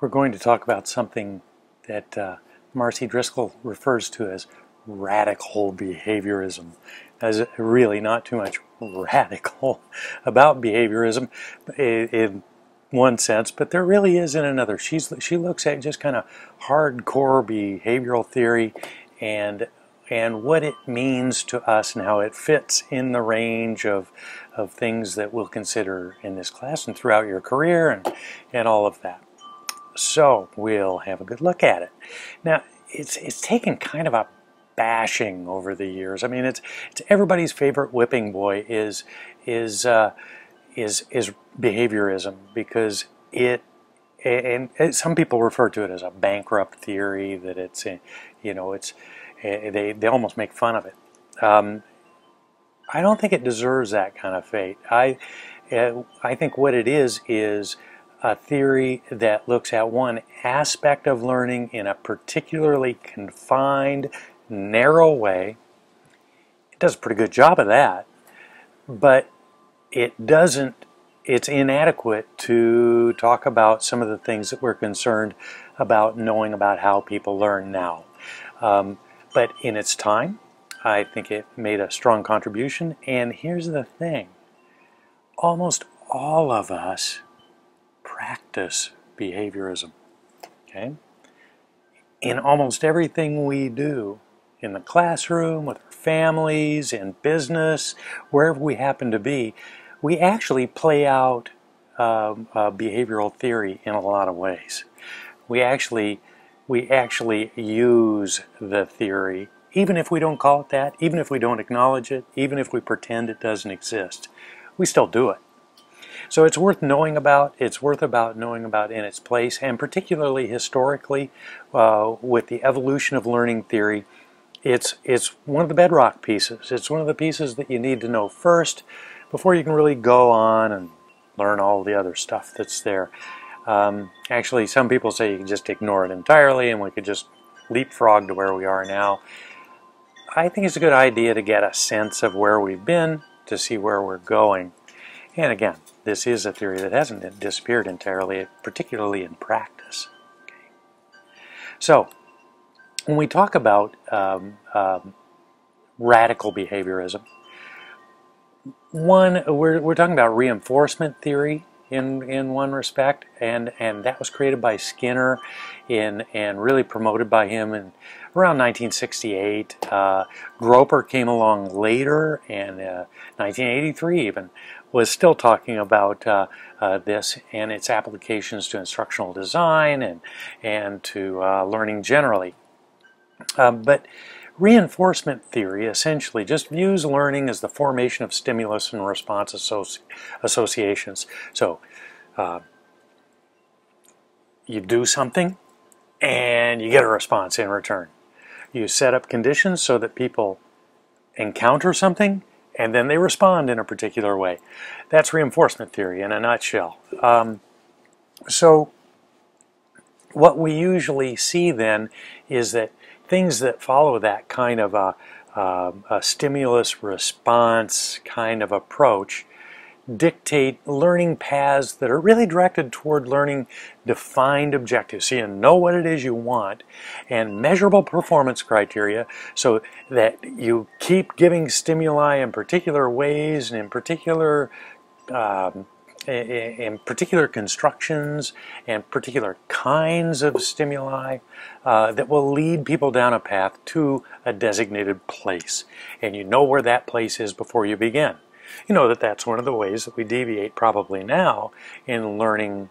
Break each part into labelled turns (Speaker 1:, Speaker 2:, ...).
Speaker 1: we're going to talk about something that uh, Marcy Driscoll refers to as radical behaviorism. There's really not too much radical about behaviorism in one sense, but there really is in another. She's she looks at just kind of hardcore behavioral theory and and what it means to us and how it fits in the range of of things that we'll consider in this class and throughout your career and and all of that. So we'll have a good look at it. Now, it's, it's taken kind of a bashing over the years. I mean, it's, it's everybody's favorite whipping boy is, is, uh, is, is behaviorism because it, and some people refer to it as a bankrupt theory, that it's, you know, it's, they, they almost make fun of it. Um, I don't think it deserves that kind of fate. I, I think what it is is a theory that looks at one aspect of learning in a particularly confined, narrow way. It does a pretty good job of that, but it doesn't, it's inadequate to talk about some of the things that we're concerned about knowing about how people learn now. Um, but in its time, I think it made a strong contribution. And here's the thing almost all of us practice behaviorism. Okay? In almost everything we do, in the classroom, with our families, in business, wherever we happen to be, we actually play out um, uh, behavioral theory in a lot of ways. We actually we actually use the theory, even if we don't call it that, even if we don't acknowledge it, even if we pretend it doesn't exist, we still do it. So it's worth knowing about. It's worth about knowing about in its place, and particularly historically, uh, with the evolution of learning theory, it's it's one of the bedrock pieces. It's one of the pieces that you need to know first before you can really go on and learn all the other stuff that's there. Um, actually, some people say you can just ignore it entirely, and we could just leapfrog to where we are now. I think it's a good idea to get a sense of where we've been to see where we're going. And again, this is a theory that hasn't disappeared entirely, particularly in practice. Okay. So, when we talk about um, um, radical behaviorism, one, we're, we're talking about reinforcement theory in, in one respect, and, and that was created by Skinner in, and really promoted by him in around 1968. Uh, Gropper came along later, and uh, 1983 even, was still talking about uh, uh, this and its applications to instructional design and, and to uh, learning generally. Um, but reinforcement theory essentially just views learning as the formation of stimulus and response associ associations. So uh, you do something and you get a response in return. You set up conditions so that people encounter something and then they respond in a particular way. That's reinforcement theory in a nutshell. Um, so what we usually see then is that things that follow that kind of a, a, a stimulus response kind of approach dictate learning paths that are really directed toward learning defined objectives. So you know what it is you want and measurable performance criteria so that you keep giving stimuli in particular ways and in particular um, in particular constructions and particular kinds of stimuli uh, that will lead people down a path to a designated place. And you know where that place is before you begin you know that that's one of the ways that we deviate probably now in learning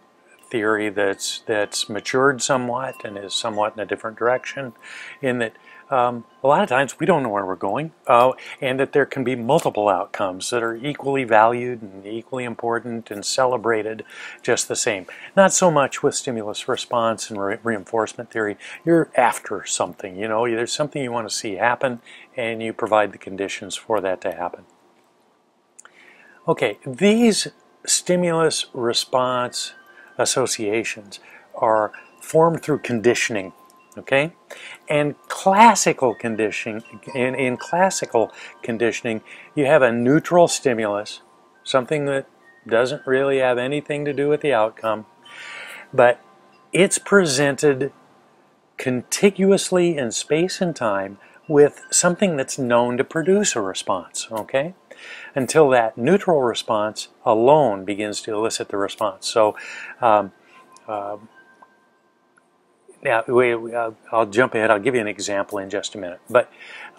Speaker 1: theory that's that's matured somewhat and is somewhat in a different direction in that um, a lot of times we don't know where we're going uh, and that there can be multiple outcomes that are equally valued and equally important and celebrated just the same. Not so much with stimulus response and re reinforcement theory. You're after something, you know, there's something you want to see happen and you provide the conditions for that to happen. Okay, these stimulus response associations are formed through conditioning, okay? And classical conditioning, in, in classical conditioning, you have a neutral stimulus, something that doesn't really have anything to do with the outcome, but it's presented contiguously in space and time with something that's known to produce a response, okay? Until that neutral response alone begins to elicit the response. So, um, uh, now, uh, I'll jump ahead. I'll give you an example in just a minute. But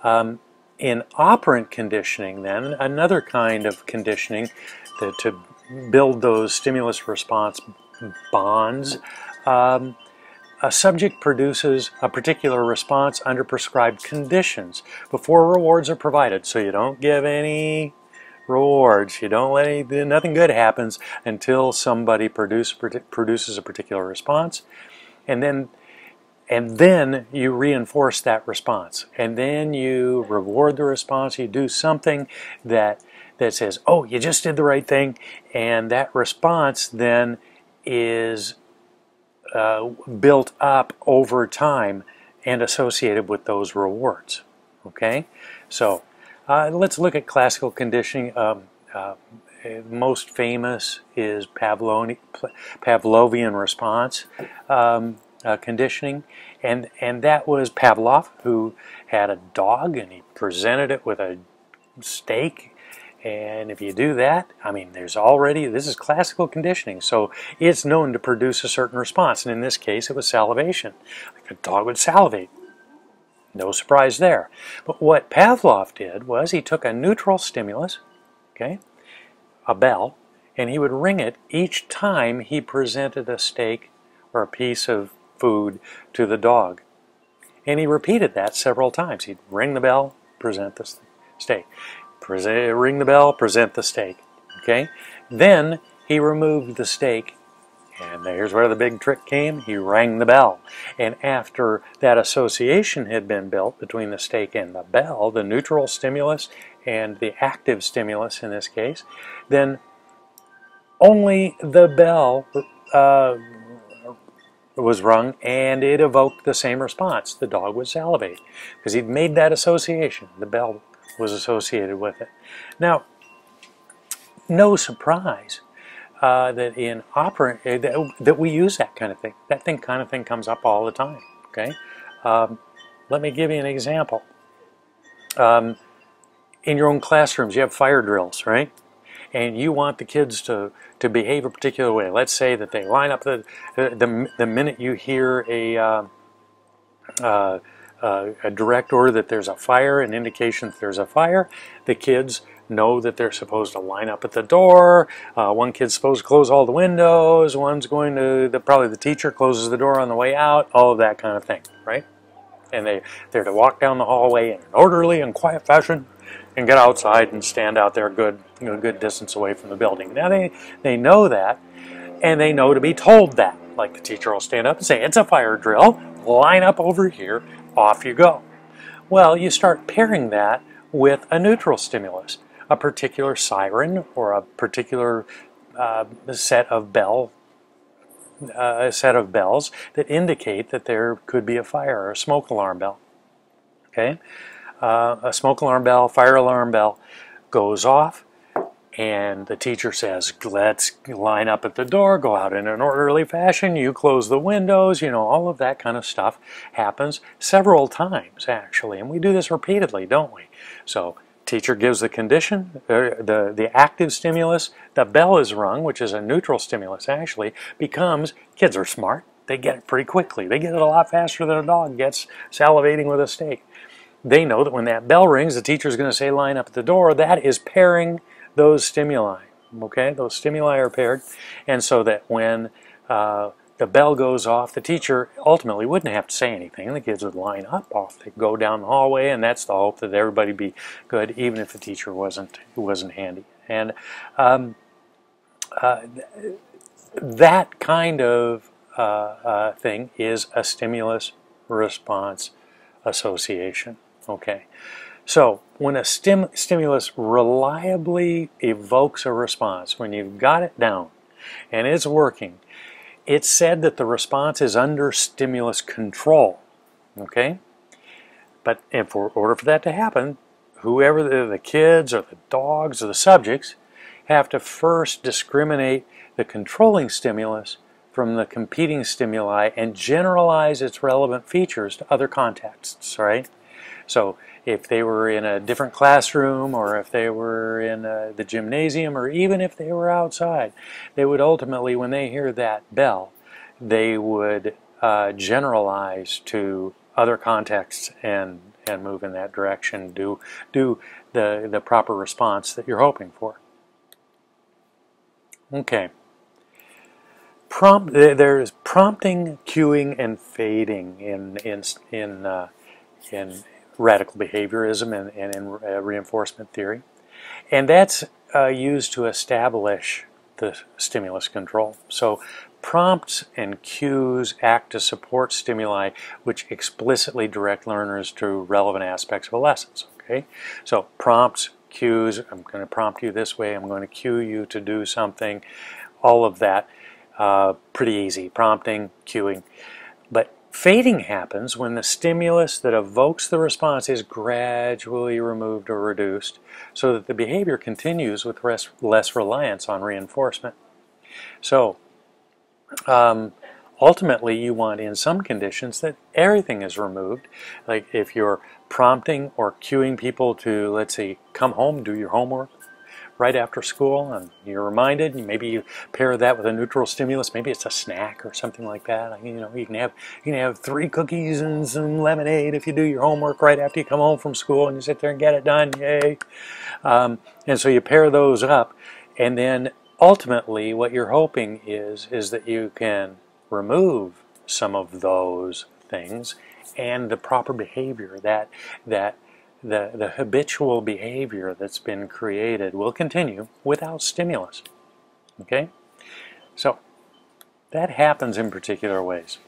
Speaker 1: um, in operant conditioning, then, another kind of conditioning that to build those stimulus response bonds, um, a subject produces a particular response under prescribed conditions before rewards are provided. So you don't give any rewards. You don't let any, nothing good happens until somebody produce, produces a particular response. And then and then you reinforce that response and then you reward the response you do something that that says oh you just did the right thing and that response then is uh, built up over time and associated with those rewards okay so uh, let's look at classical conditioning um, uh, most famous is Pavlovian response um, uh, conditioning, and and that was Pavlov who had a dog and he presented it with a steak. And if you do that, I mean, there's already, this is classical conditioning, so it's known to produce a certain response. And in this case, it was salivation. Like a dog would salivate. No surprise there. But what Pavlov did was he took a neutral stimulus, okay, a bell, and he would ring it each time he presented a steak or a piece of food to the dog. And he repeated that several times. He'd ring the bell, present the steak. Present, ring the bell, present the steak. Okay? Then he removed the steak, and here's where the big trick came. He rang the bell. And after that association had been built between the steak and the bell, the neutral stimulus and the active stimulus in this case, then only the bell uh, was rung and it evoked the same response. The dog would salivate because he'd made that association. The bell was associated with it. Now, no surprise uh, that in opera uh, that, that, we use that kind of thing. That thing kind of thing comes up all the time. Okay, um, let me give you an example. Um, in your own classrooms, you have fire drills, right? and you want the kids to, to behave a particular way. Let's say that they line up the, the, the minute you hear a, uh, uh, a direct order that there's a fire, an indication that there's a fire, the kids know that they're supposed to line up at the door. Uh, one kid's supposed to close all the windows. One's going to, the, probably the teacher closes the door on the way out, all of that kind of thing, right? And they, they're to walk down the hallway in an orderly and quiet fashion and get outside and stand out there a good, you know, good distance away from the building. Now they, they know that, and they know to be told that. Like the teacher will stand up and say, it's a fire drill, line up over here, off you go. Well, you start pairing that with a neutral stimulus, a particular siren or a particular uh, set of bell uh, a set of bells that indicate that there could be a fire or a smoke alarm bell. Okay, uh, a smoke alarm bell, fire alarm bell goes off, and the teacher says, let's line up at the door, go out in an orderly fashion, you close the windows, you know, all of that kind of stuff happens several times, actually. And we do this repeatedly, don't we? So, teacher gives the condition, uh, the, the active stimulus, the bell is rung, which is a neutral stimulus, actually, becomes, kids are smart, they get it pretty quickly. They get it a lot faster than a dog gets salivating with a steak they know that when that bell rings, the teacher is going to say line up at the door. That is pairing those stimuli. Okay, those stimuli are paired, and so that when uh, the bell goes off, the teacher ultimately wouldn't have to say anything. The kids would line up off. They go down the hallway, and that's the hope that everybody be good, even if the teacher wasn't wasn't handy. And um, uh, that kind of uh, uh, thing is a stimulus response association. Okay, so when a stim stimulus reliably evokes a response, when you've got it down and it's working, it's said that the response is under stimulus control. Okay, but in for order for that to happen, whoever the, the kids or the dogs or the subjects have to first discriminate the controlling stimulus from the competing stimuli and generalize its relevant features to other contexts, right? So if they were in a different classroom or if they were in uh, the gymnasium or even if they were outside, they would ultimately, when they hear that bell, they would uh, generalize to other contexts and and move in that direction, do do the the proper response that you're hoping for. Okay. Prompt, there's prompting, cueing, and fading in in in uh, in radical behaviorism and, and in uh, reinforcement theory, and that's uh, used to establish the stimulus control. So prompts and cues act to support stimuli which explicitly direct learners to relevant aspects of a lesson. Okay, so prompts, cues. I'm going to prompt you this way. I'm going to cue you to do something. All of that uh, pretty easy, prompting, cueing. Fading happens when the stimulus that evokes the response is gradually removed or reduced so that the behavior continues with less reliance on reinforcement. So um, ultimately you want in some conditions that everything is removed. Like if you're prompting or cueing people to, let's say, come home, do your homework, right after school and you're reminded maybe you pair that with a neutral stimulus maybe it's a snack or something like that. You know you can have you can have three cookies and some lemonade if you do your homework right after you come home from school and you sit there and get it done yay. Um, and so you pair those up and then ultimately what you're hoping is is that you can remove some of those things and the proper behavior that that the, the habitual behavior that's been created will continue without stimulus. Okay? So, that happens in particular ways.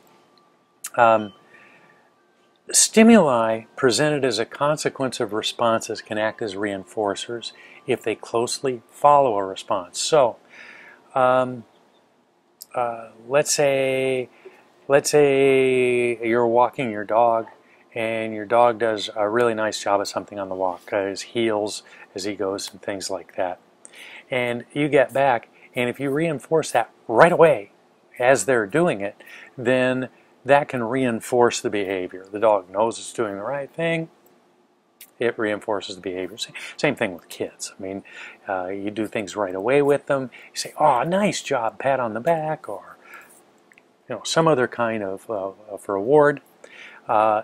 Speaker 1: Um, stimuli presented as a consequence of responses can act as reinforcers if they closely follow a response. So, um, uh, let's say, let's say you're walking your dog and your dog does a really nice job of something on the walk, uh, his heels as he goes and things like that. And you get back, and if you reinforce that right away as they're doing it, then that can reinforce the behavior. The dog knows it's doing the right thing. It reinforces the behavior. Same thing with kids. I mean, uh, you do things right away with them. You say, "Oh, nice job!" Pat on the back, or you know, some other kind of, uh, of reward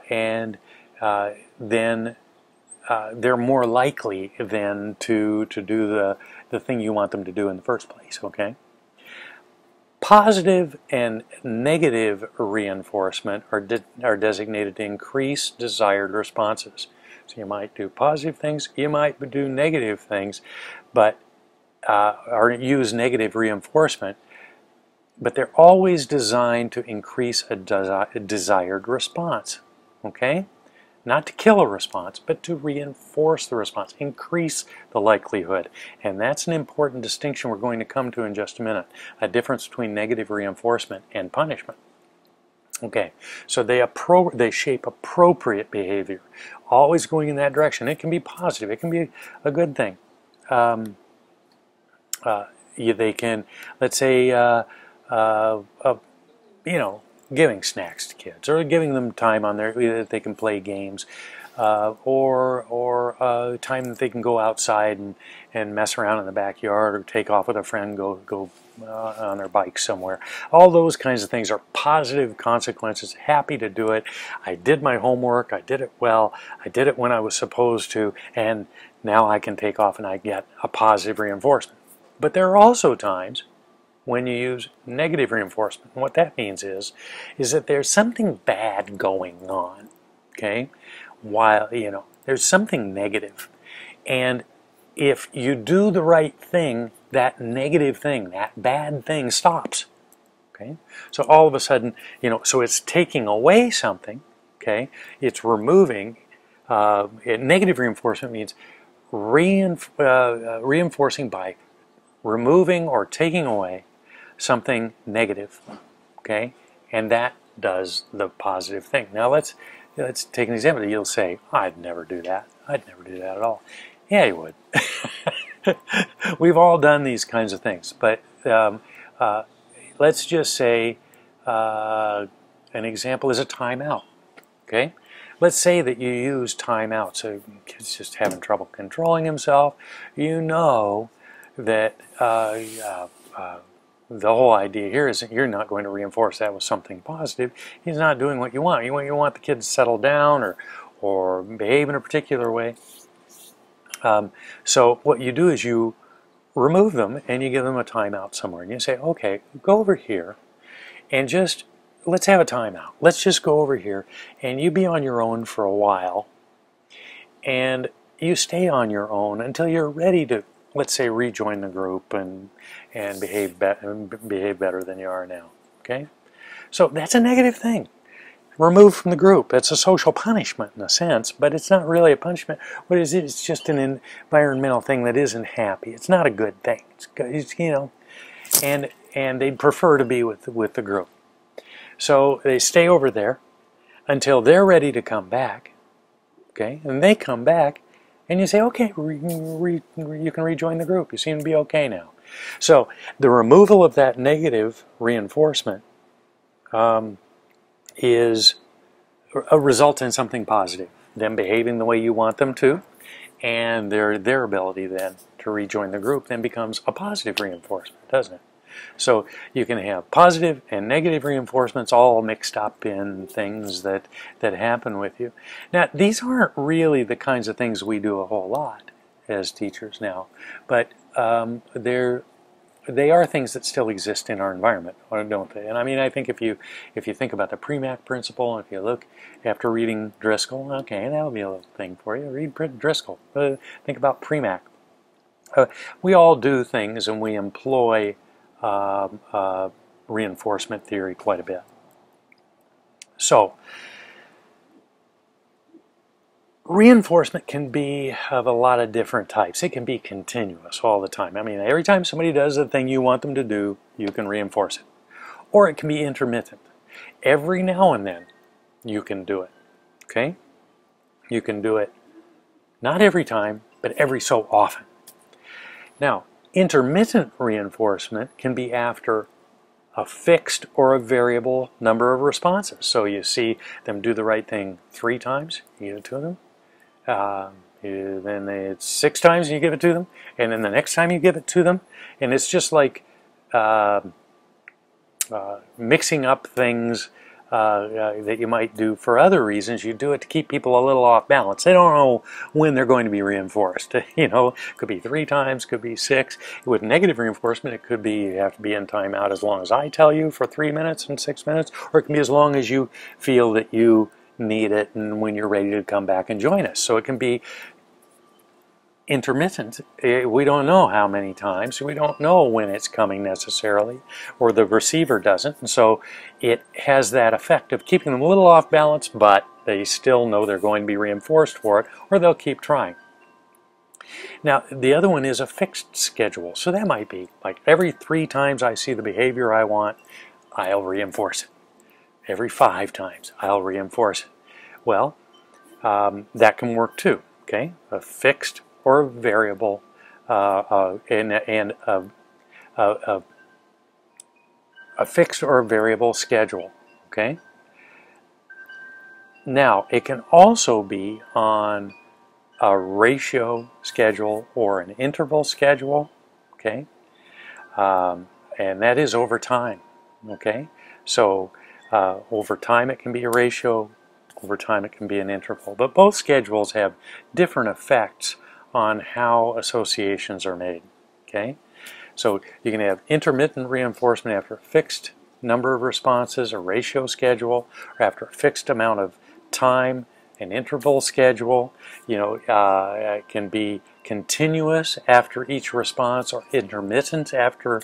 Speaker 1: and uh, then uh, they're more likely then to, to do the, the thing you want them to do in the first place, okay? Positive and negative reinforcement are, de are designated to increase desired responses. So you might do positive things, you might do negative things, but uh, or use negative reinforcement, but they're always designed to increase a, desi a desired response, okay? Not to kill a response, but to reinforce the response, increase the likelihood. And that's an important distinction we're going to come to in just a minute, a difference between negative reinforcement and punishment. Okay, so they, they shape appropriate behavior, always going in that direction. It can be positive, it can be a good thing. Um, uh, they can, let's say, uh, uh, of, you know, giving snacks to kids or giving them time on there that they can play games uh, or or uh, time that they can go outside and, and mess around in the backyard or take off with a friend, go go uh, on their bike somewhere. All those kinds of things are positive consequences. Happy to do it. I did my homework. I did it well. I did it when I was supposed to, and now I can take off and I get a positive reinforcement. But there are also times when you use negative reinforcement. And what that means is, is that there's something bad going on, okay? While, you know, there's something negative. And if you do the right thing, that negative thing, that bad thing stops, okay? So all of a sudden, you know, so it's taking away something, okay? It's removing, uh, negative reinforcement means reinf uh, uh, reinforcing by removing or taking away something negative, okay? And that does the positive thing. Now let's let's take an example. You'll say, I'd never do that. I'd never do that at all. Yeah, you would. We've all done these kinds of things, but um, uh, let's just say uh, an example is a timeout. Okay, let's say that you use timeout, so kid's just having trouble controlling himself. You know that uh, uh, the whole idea here is that you're not going to reinforce that with something positive. He's not doing what you want. You want you want the kid to settle down or or behave in a particular way. Um, so what you do is you remove them and you give them a timeout somewhere. And you say, okay, go over here and just let's have a timeout. Let's just go over here and you be on your own for a while. And you stay on your own until you're ready to, let's say, rejoin the group and and behave be behave better than you are now. Okay, so that's a negative thing removed from the group. It's a social punishment in a sense, but it's not really a punishment. What is it? It's just an environmental thing that isn't happy. It's not a good thing. It's, it's you know, and and they'd prefer to be with with the group. So they stay over there until they're ready to come back. Okay, and they come back, and you say, okay, re, re, you can rejoin the group. You seem to be okay now. So the removal of that negative reinforcement. Um, is a result in something positive, them behaving the way you want them to, and their their ability then to rejoin the group then becomes a positive reinforcement, doesn't it? So you can have positive and negative reinforcements all mixed up in things that that happen with you. Now these aren't really the kinds of things we do a whole lot as teachers now, but um, they're they are things that still exist in our environment, don't they? And I mean, I think if you if you think about the Premack principle, if you look after reading Driscoll, okay, that'll be a little thing for you. Read Driscoll. Uh, think about Premack. Uh, we all do things and we employ uh, uh Um, uh, reinforcement theory quite a bit. So, Reinforcement can be of a lot of different types. It can be continuous all the time. I mean, every time somebody does the thing you want them to do, you can reinforce it. Or it can be intermittent. Every now and then, you can do it. Okay? You can do it not every time, but every so often. Now, intermittent reinforcement can be after a fixed or a variable number of responses. So you see them do the right thing three times, you give it to them. Uh, then it's six times you give it to them, and then the next time you give it to them, and it's just like uh, uh, mixing up things uh, uh, that you might do for other reasons. You do it to keep people a little off balance. They don't know when they're going to be reinforced. you know, it could be three times, could be six. With negative reinforcement, it could be you have to be in timeout as long as I tell you for three minutes and six minutes, or it can be as long as you feel that you need it and when you're ready to come back and join us. So it can be intermittent. Eh, we don't know how many times. We don't know when it's coming necessarily, or the receiver doesn't. And so it has that effect of keeping them a little off balance, but they still know they're going to be reinforced for it, or they'll keep trying. Now, the other one is a fixed schedule. So that might be like every three times I see the behavior I want, I'll reinforce it every five times. I'll reinforce it. Well, um, that can work too, okay? A fixed or a variable uh, uh, and, and a, a, a fixed or variable schedule, okay? Now, it can also be on a ratio schedule or an interval schedule, okay? Um, and that is over time, okay? So uh, over time it can be a ratio, over time it can be an interval. But both schedules have different effects on how associations are made. Okay, So you can have intermittent reinforcement after a fixed number of responses, a ratio schedule, or after a fixed amount of time, an interval schedule. You know, uh, it can be continuous after each response or intermittent after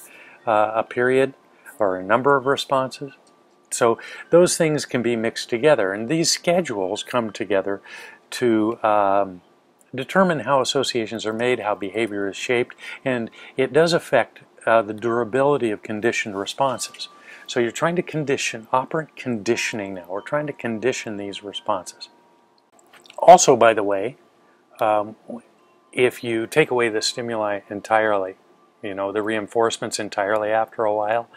Speaker 1: uh, a period or a number of responses. So those things can be mixed together, and these schedules come together to um, determine how associations are made, how behavior is shaped, and it does affect uh, the durability of conditioned responses. So you're trying to condition, operant conditioning now. We're trying to condition these responses. Also, by the way, um, if you take away the stimuli entirely, you know, the reinforcements entirely after a while,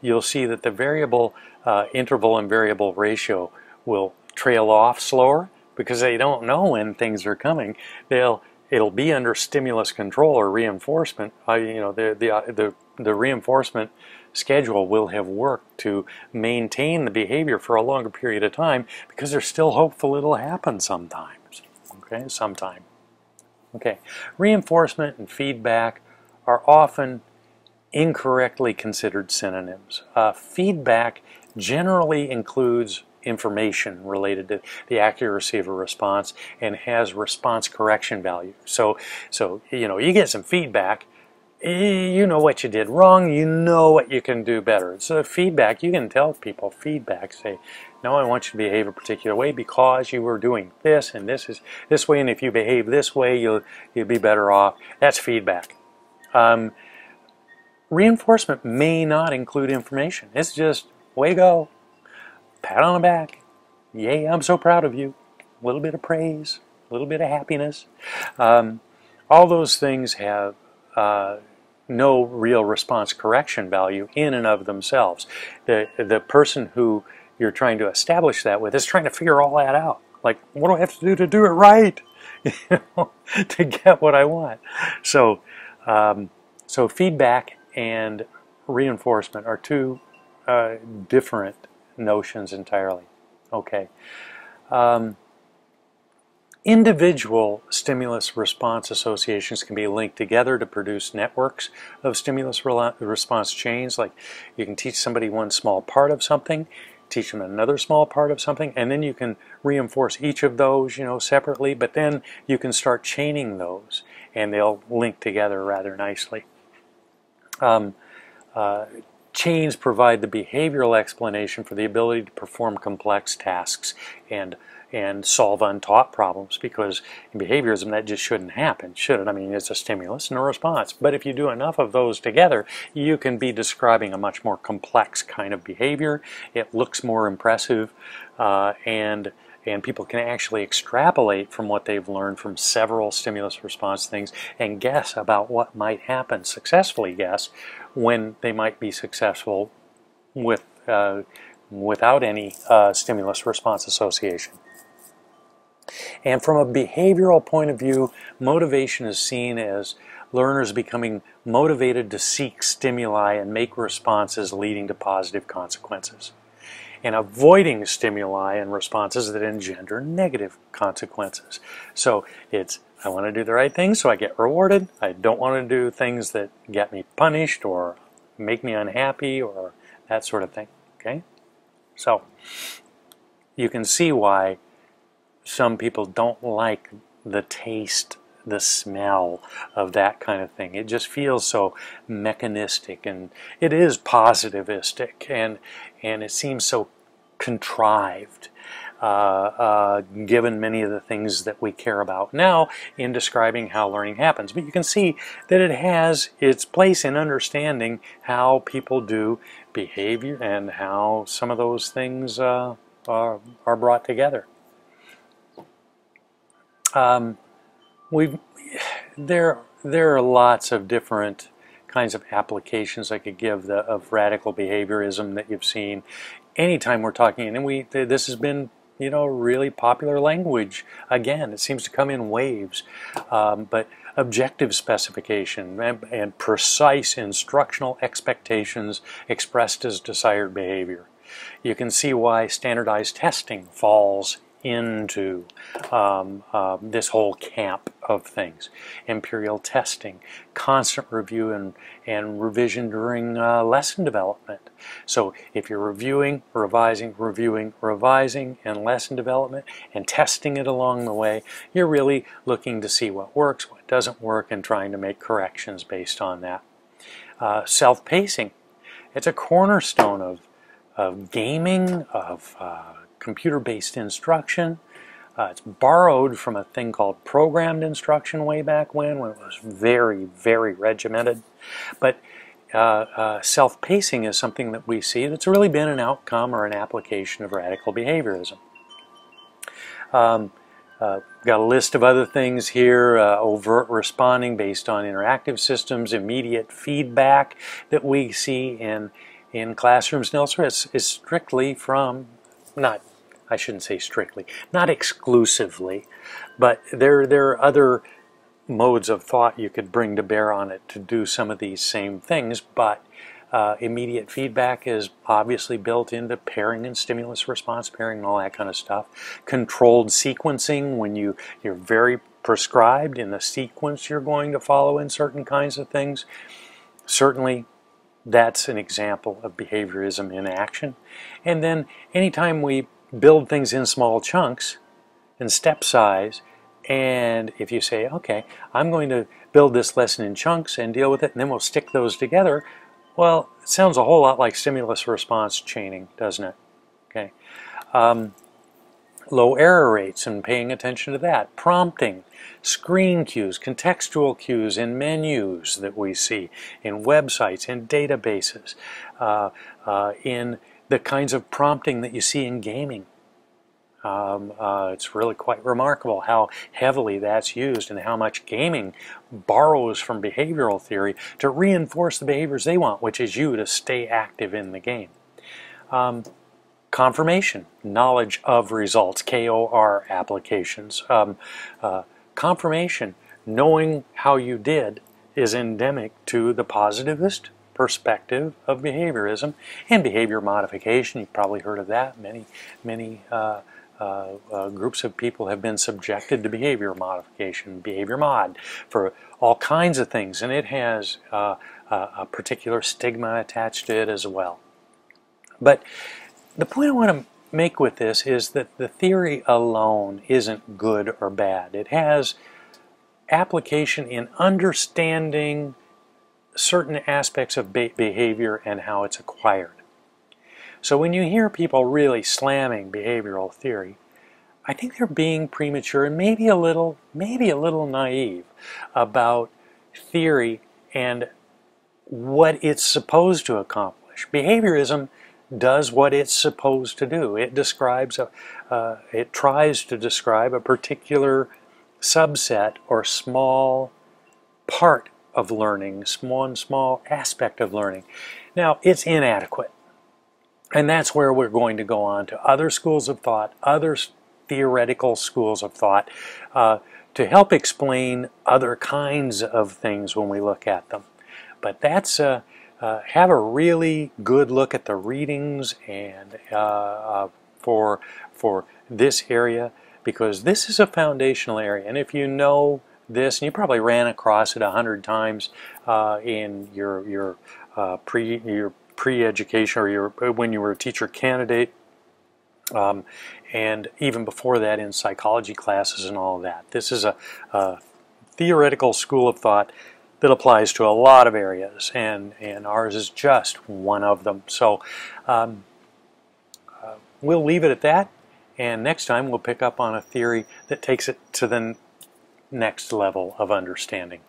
Speaker 1: you'll see that the variable uh, interval and variable ratio will trail off slower because they don't know when things are coming. They'll it'll be under stimulus control or reinforcement. Uh, you know, the the uh, the the reinforcement schedule will have worked to maintain the behavior for a longer period of time because they're still hopeful it'll happen sometimes. Okay, sometime. Okay, reinforcement and feedback are often incorrectly considered synonyms. Uh, feedback generally includes information related to the accuracy of a response and has response correction value. So, so you know, you get some feedback, you know what you did wrong, you know what you can do better. So feedback, you can tell people feedback, say, no, I want you to behave a particular way because you were doing this and this is this way, and if you behave this way, you'll you'll be better off. That's feedback. Um, reinforcement may not include information. It's just way go, pat on the back, yay, I'm so proud of you, a little bit of praise, a little bit of happiness. Um, all those things have uh, no real response correction value in and of themselves. The, the person who you're trying to establish that with is trying to figure all that out. Like, what do I have to do to do it right? you know, to get what I want. So, um, so feedback and reinforcement are two uh, different notions entirely. Okay. Um, individual stimulus response associations can be linked together to produce networks of stimulus response chains. Like you can teach somebody one small part of something, teach them another small part of something, and then you can reinforce each of those, you know, separately, but then you can start chaining those and they'll link together rather nicely. Um, uh, Chains provide the behavioral explanation for the ability to perform complex tasks and and solve untaught problems because in behaviorism that just shouldn't happen, should it? I mean, it's a stimulus and a response. But if you do enough of those together, you can be describing a much more complex kind of behavior. It looks more impressive uh, and and people can actually extrapolate from what they've learned from several stimulus response things and guess about what might happen, successfully guess when they might be successful with uh, without any uh, stimulus response association. And from a behavioral point of view, motivation is seen as learners becoming motivated to seek stimuli and make responses leading to positive consequences and avoiding stimuli and responses that engender negative consequences. So it's I want to do the right thing so I get rewarded. I don't want to do things that get me punished or make me unhappy or that sort of thing. Okay? So you can see why some people don't like the taste, the smell of that kind of thing. It just feels so mechanistic and it is positivistic and and it seems so contrived. Uh, uh, given many of the things that we care about now in describing how learning happens. But you can see that it has its place in understanding how people do behavior and how some of those things uh, are, are brought together. Um, we there there are lots of different kinds of applications I could give the, of radical behaviorism that you've seen anytime we're talking, and we this has been you know really popular language. Again, it seems to come in waves, um, but objective specification and, and precise instructional expectations expressed as desired behavior. You can see why standardized testing falls into um, uh, this whole camp of things. Empirical testing, constant review and, and revision during uh, lesson development. So if you're reviewing, revising, reviewing, revising, and lesson development, and testing it along the way, you're really looking to see what works, what doesn't work, and trying to make corrections based on that. Uh, Self-pacing. It's a cornerstone of, of gaming, of uh, computer-based instruction. Uh, it's borrowed from a thing called programmed instruction way back when, when it was very, very regimented. But uh, uh, self-pacing is something that we see that's really been an outcome or an application of radical behaviorism. Um, uh, got a list of other things here, uh, overt responding based on interactive systems, immediate feedback that we see in, in classrooms and elsewhere is, is strictly from, not, I shouldn't say strictly, not exclusively, but there, there are other modes of thought you could bring to bear on it to do some of these same things, but uh, immediate feedback is obviously built into pairing and stimulus response pairing and all that kind of stuff. Controlled sequencing when you, you're very prescribed in the sequence you're going to follow in certain kinds of things. Certainly that's an example of behaviorism in action. And then anytime we build things in small chunks and step size, and if you say, okay, I'm going to build this lesson in chunks and deal with it, and then we'll stick those together, well, it sounds a whole lot like stimulus response chaining, doesn't it? Okay. Um, low error rates and paying attention to that. Prompting, screen cues, contextual cues in menus that we see, in websites, in databases, uh, uh, in the kinds of prompting that you see in gaming. Um, uh, it's really quite remarkable how heavily that's used and how much gaming borrows from behavioral theory to reinforce the behaviors they want, which is you to stay active in the game. Um, confirmation, knowledge of results, KOR applications. Um, uh, confirmation, knowing how you did, is endemic to the positivist perspective of behaviorism and behavior modification. You've probably heard of that. Many, many uh, uh, uh, groups of people have been subjected to behavior modification, behavior mod, for all kinds of things, and it has uh, a particular stigma attached to it as well. But the point I want to make with this is that the theory alone isn't good or bad. It has application in understanding certain aspects of behavior and how it's acquired. So when you hear people really slamming behavioral theory, I think they're being premature and maybe a little, maybe a little naive about theory and what it's supposed to accomplish. Behaviorism does what it's supposed to do. It describes, a, uh, it tries to describe a particular subset or small part of learning, one small aspect of learning. Now, it's inadequate. And that's where we're going to go on to other schools of thought, other theoretical schools of thought, uh, to help explain other kinds of things when we look at them. But that's uh, uh, have a really good look at the readings and uh, uh, for for this area because this is a foundational area. And if you know this, and you probably ran across it a hundred times uh, in your your pre your pre-education or your, when you were a teacher candidate um, and even before that in psychology classes and all that. This is a, a, theoretical school of thought that applies to a lot of areas and, and ours is just one of them. So um, uh, we'll leave it at that and next time we'll pick up on a theory that takes it to the next level of understanding.